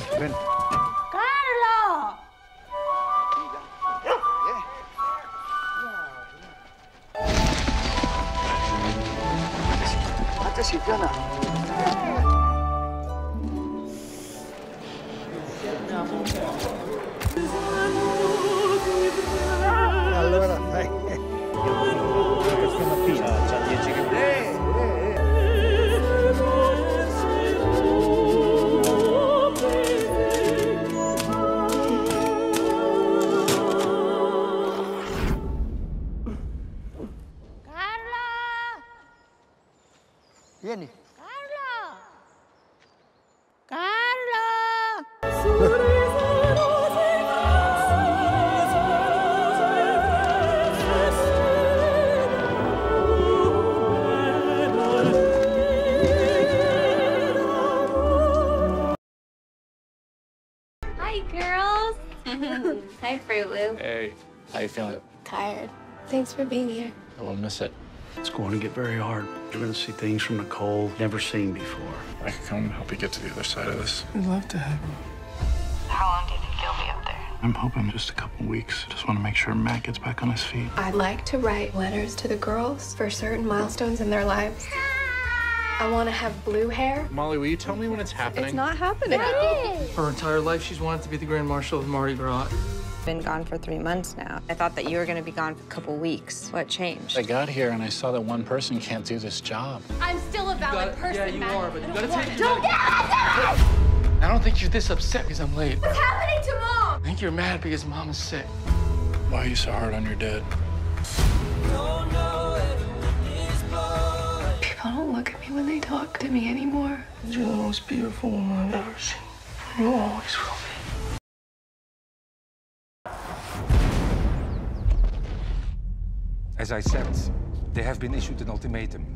Ven, ven. ¡Carlos! Mate, Silvana. Mate, Vieni. ¡Carlos! ¡Carlos! Hi, girls. Hi, Fruit Loop. Hey, how you feeling? Tired. Thanks for being here. I will miss it. It's going to get very hard. You're going to see things from Nicole never seen before. I can come and help you get to the other side of this. I'd love to have you. How long do you think you'll be up there? I'm hoping just a couple weeks. Just want to make sure Matt gets back on his feet. I'd like to write letters to the girls for certain milestones in their lives. I want to have blue hair. Molly, will you tell me when it's happening? It's not happening. Her entire life, she's wanted to be the Grand Marshal of Mardi Gras. Been gone for three months now. I thought that you were going to be gone for a couple weeks. What changed? I got here and I saw that one person can't do this job. I'm still a valid Gotta- person, yeah, you Matt. are, but you gotta What? take- Don't get out! I don't think you're this upset because I'm late. What's happening to Mom? I think you're mad because mom is sick. Why are you so hard on your dad? People don't look at me when they talk to me anymore. You're the most beautiful woman I've ever seen. You always will As I said, they have been issued an ultimatum.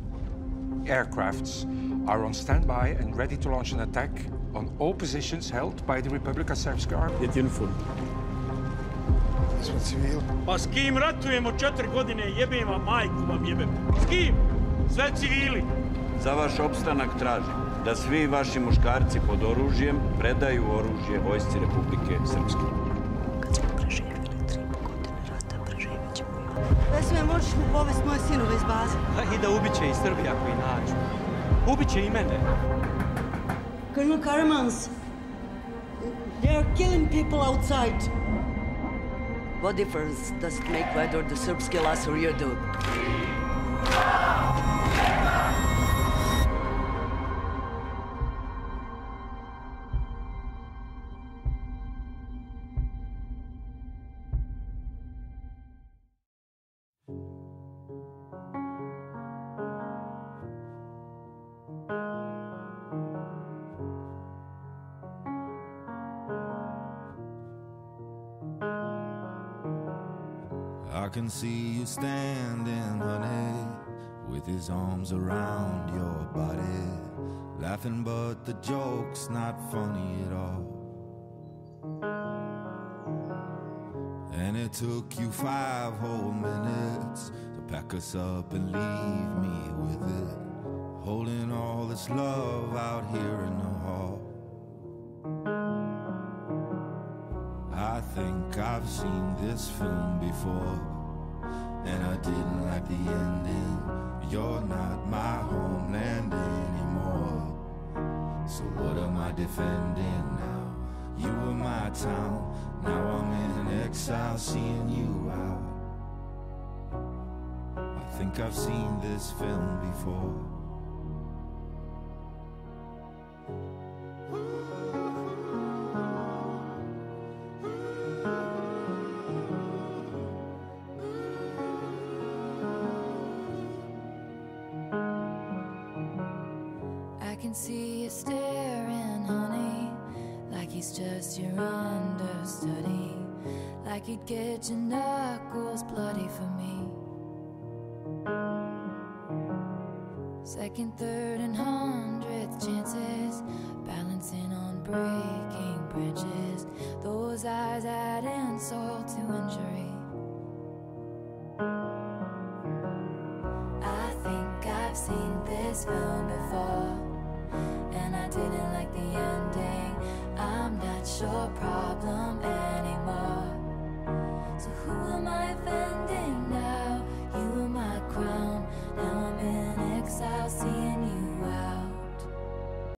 Aircrafts are on standby and ready to launch an attack on all positions held by the Republika Srpska army. Smo civili. Pa s kim ratujemo četiri godine, jebem vam majku vam jebem. S kim? Sve civili. Za vaš opstanak tražim da svi vaši muškarci pod oružjem predaju oružje vojsci Republike Srpske. Vesme, možeš mi povesti moje sinove iz baze? I da ubiće i Srbija ako i nađu. Ubiće i mene. Colonel Karremans, they are killing people outside. What difference does it make whether the Serbs kill us or you do? I can see you standing, honey, with his arms around your body, laughing, but the joke's not funny at all. And it took you five whole minutes to pack us up and leave me with it, holding all this love out here in the hall. I think I've seen this film before, and I didn't like the ending. You're not my homeland anymore. So what am I defending now? You were my town, now I'm in exile, seeing you out. I think I've seen this film before. Can see you staring, honey, like he's just your understudy, like you'd get your knuckles bloody for me. Second, third, and hundredth chances, balancing on breaking branches. Those eyes add insult to injury. I think I've seen this film before, I didn't like the ending. I'm not your problem